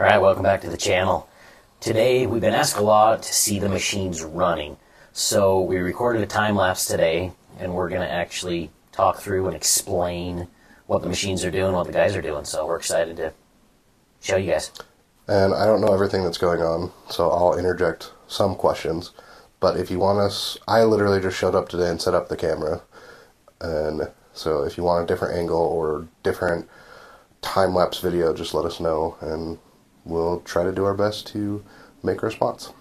All right, welcome back to the channel. Today, we've been asked a lot to see the machines running. So we recorded a time lapse today, and we're going to actually talk through and explain what the machines are doing, what the guys are doing. So we're excited to show you guys. And I don't know everything that's going on, so I'll interject some questions. But if you want us, I literally just showed up today and set up the camera. And so if you want a different angle or different time lapse video, just let us know and we'll try to do our best to make a response.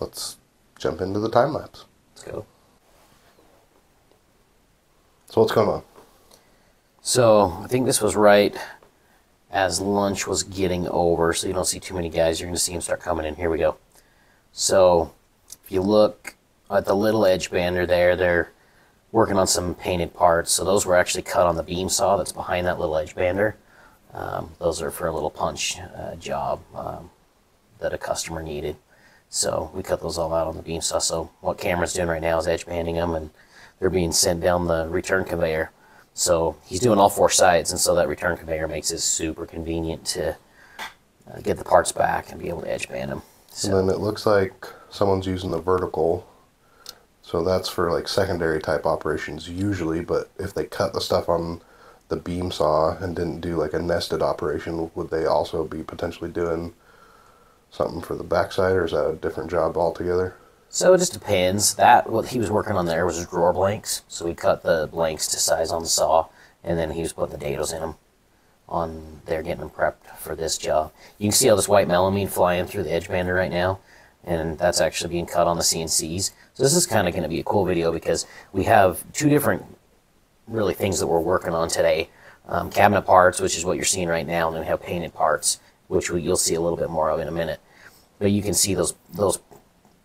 Let's jump into the time lapse. Let's go. So what's going on? So I think this was right as lunch was getting over, so you don't see too many guys. You're going to see them start coming in. Here we go. So if you look at the little edge bander there, they're working on some painted parts. So those were actually cut on the beam saw that's behind that little edge bander. Um, those are for a little punch uh, job um, that a customer needed. So we cut those all out on the beam saw. So what Cameron's doing right now is edge banding them, and they're being sent down the return conveyor. So he's doing all four sides, and so that return conveyor makes it super convenient to uh, get the parts back and be able to edge band them. So, And then it looks like someone's using the vertical. So that's for like secondary type operations usually, but if they cut the stuff on the beam saw and didn't do like a nested operation, would they also be potentially doing something for the backside or is that a different job altogether? so it just depends. That what he was working on there was drawer blanks. So we cut the blanks to size on the saw, and then he was putting the dados in them. On there, getting them prepped for this job. You can see all this white melamine flying through the edge bander right now, and that's actually being cut on the CNCs. So this is kind of going to be a cool video because we have two different really things that we're working on today. Um, cabinet parts, which is what you're seeing right now, and then we have painted parts, which we, you'll see a little bit more of in a minute. But you can see those those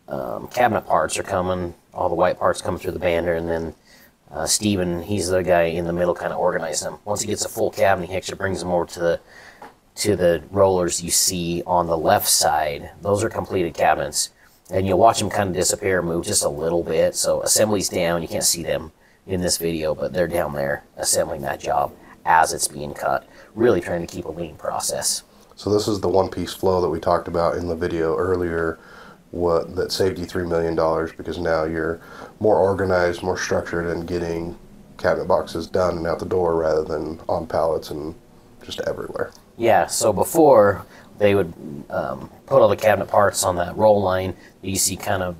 um, cabinet parts are coming, all the white parts coming through the bander, and then uh, Steven, he's the guy in the middle, kind of organizing them. Once he gets a full cabinet, he actually brings them over to the to the rollers you see on the left side. Those are completed cabinets, and you'll watch them kind of disappear, move just a little bit. So assembly's down. You can't see them in this video, but they're down there assembling that job as it's being cut. Really trying to keep a lean process. So this is the one piece flow that we talked about in the video earlier what that saved you three million dollars because now you're more organized, more structured and getting cabinet boxes done and out the door rather than on pallets and just everywhere. Yeah, so before they would um, put all the cabinet parts on that roll line that you see kind of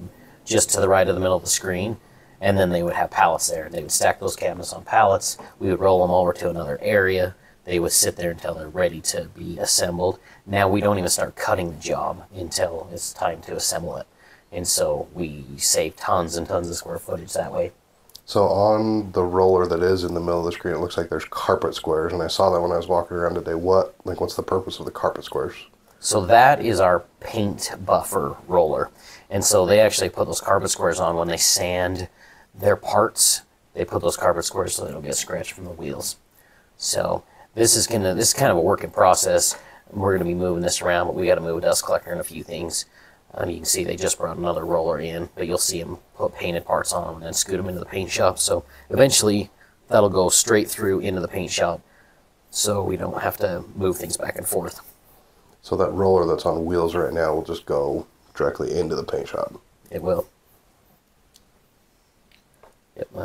just to the right of the middle of the screen, and then they would have pallets there. They would stack those cabinets on pallets. We would roll them over to another area. They would sit there until they're ready to be assembled. Now we don't even start cutting the job until it's time to assemble it. And so we save tons and tons of square footage that way. So on the roller that is in the middle of the screen, it looks like there's carpet squares, and I saw that when I was walking around today. What, like, what's the purpose of the carpet squares? So that is our paint buffer roller. And so they actually put those carpet squares on when they sand their parts. They put those carpet squares so they don't get scratched from the wheels. So this is gonna this is kind of a working process. We're gonna be moving this around, but we got to move a dust collector and a few things. Um, you can see they just brought another roller in, but you'll see them put painted parts on them and then scoot them into the paint shop. So eventually that'll go straight through into the paint shop, so we don't have to move things back and forth. So that roller that's on wheels right now will just go directly into the paint shop. It will.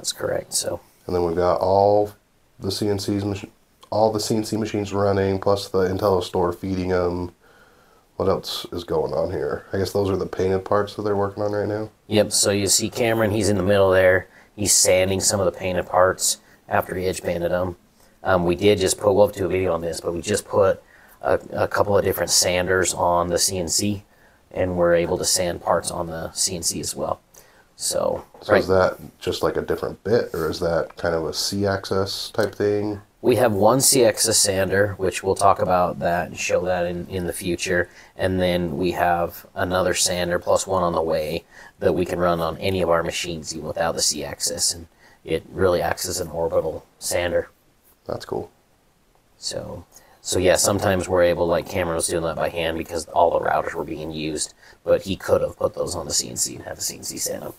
That's correct. So And then we've got all the CNC's mach- all the CNC machines running, plus the IntelliStore feeding them. What else is going on here? I guess those are the painted parts that they're working on right now. Yep, so you see Cameron, he's in the middle there. He's sanding some of the painted parts after he edge banded them. Um, we did just put, we'll do a video on this, but we just put a, a couple of different sanders on the CNC, and we're able to sand parts on the CNC as well. So, So is that just like a different bit, or is that kind of a C-axis type thing? We have one CXS sander, which we'll talk about that and show that in, in the future. And then we have another sander plus one on the way that we can run on any of our machines even without the C-axis. And it really acts as an orbital sander. That's cool. So, so yeah, sometimes we're able, like Cameron was doing that by hand because all the routers were being used, but he could have put those on the CNC and had the CNC sand them.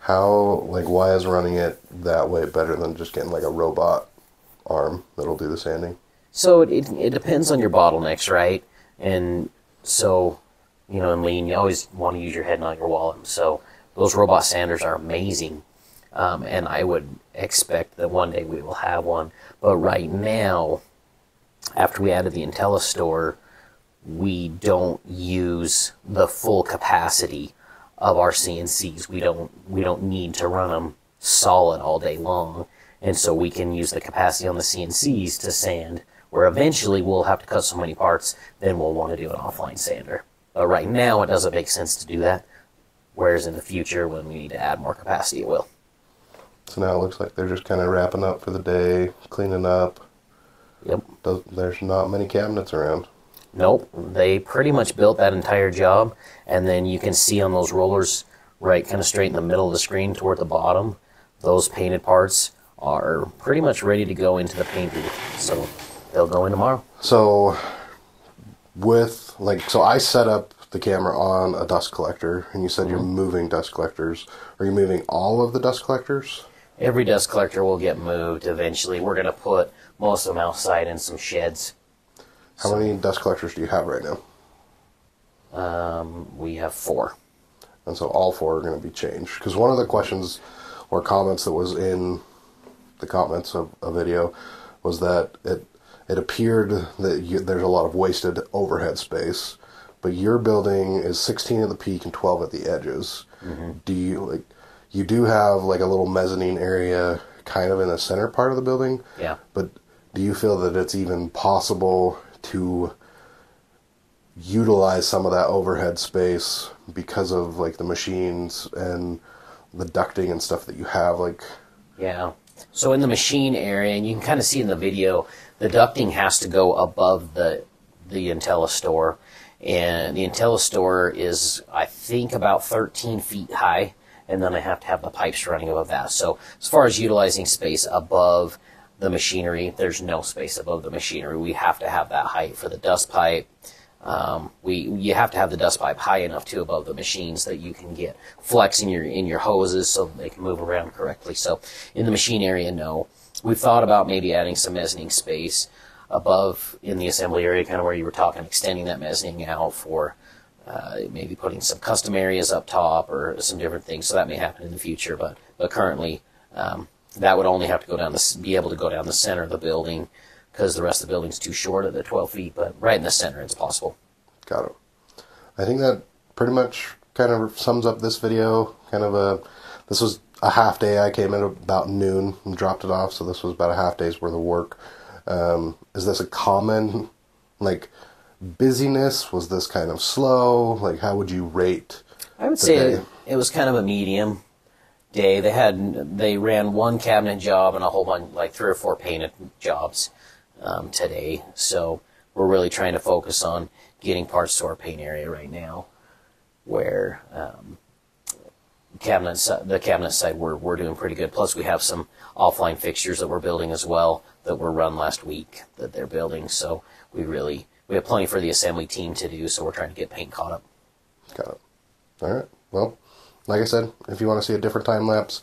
How, like, why is running it that way better than just getting like a robot arm that'll do the sanding? So it, it, it depends on your bottlenecks, right? And so, you know, in lean, you always want to use your head, not your wallet. So those robot sanders are amazing. Um, and I would expect that one day we will have one. But right now, after we added the IntelliStore, we don't use the full capacity of our CNCs. We don't we don't need to run them solid all day long, and so we can use the capacity on the CNCs to sand. Where eventually we'll have to cut so many parts, then we'll want to do an offline sander. But right now, it doesn't make sense to do that. Whereas in the future, when we need to add more capacity, it will. So now it looks like they're just kind of wrapping up for the day, cleaning up. Yep. There's not many cabinets around. Nope, they pretty much built that entire job, and then you can see on those rollers, right, kind of straight in the middle of the screen toward the bottom, those painted parts are pretty much ready to go into the paint booth. So they'll go in tomorrow. So, with like, so I set up the camera on a dust collector, and you said you're mm-hmm. moving dust collectors. Are you moving all of the dust collectors? Every dust collector will get moved eventually. We're going to put most of them outside in some sheds. How many dust collectors do you have right now? Um, we have four. And so all four are going to be changed. Because one of the questions or comments that was in the comments of a video was that it it appeared that you, there's a lot of wasted overhead space, but your building is 16 at the peak and 12 at the edges. Do you like you do have like a little mezzanine area kind of in the center part of the building? Yeah. But do you feel that it's even possible to utilize some of that overhead space because of like the machines and the ducting and stuff that you have like Yeah. So in the machine area, and you can kind of see in the video, the ducting has to go above the the IntelliStore, and the IntelliStore is I think about 13 feet high, and then I have to have the pipes running above that. So as far as utilizing space above the machinery, there's no space above the machinery. We have to have that height for the dust pipe. Um, we you have to have the dust pipe high enough too above the machines that you can get flex in your in your hoses so they can move around correctly. So in the machine area, no. We've thought about maybe adding some mezzanine space above in the assembly area, kind of where you were talking, extending that mezzanine out for uh, maybe putting some custom areas up top or some different things. So that may happen in the future, but but currently um, that would only have to go down the be able to go down the center of the building because the rest of the building's too short at the 12 feet. But right in the center, it's possible. got it i think that pretty much kind of sums up this video kind of a this was a half day i came in about noon and dropped it off so this was about a half day's worth of work um, is this a common like busyness was this kind of slow like how would you rate I would say day? it, it was kind of a medium day. They had they ran one cabinet job and a whole bunch, like three or four painted jobs um, today. So we're really trying to focus on getting parts to our paint area right now, where um, cabinet the cabinet side we're we're doing pretty good. Plus we have some offline fixtures that we're building as well that were run last week that they're building. So we really we have plenty for the assembly team to do. So we're trying to get paint caught up. Got it. All right. Well, like I said, if you want to see a different time lapse,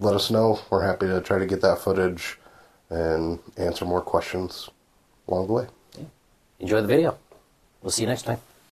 let us know. We're happy to try to get that footage and answer more questions along the way. enjoy the video. We'll see you next time.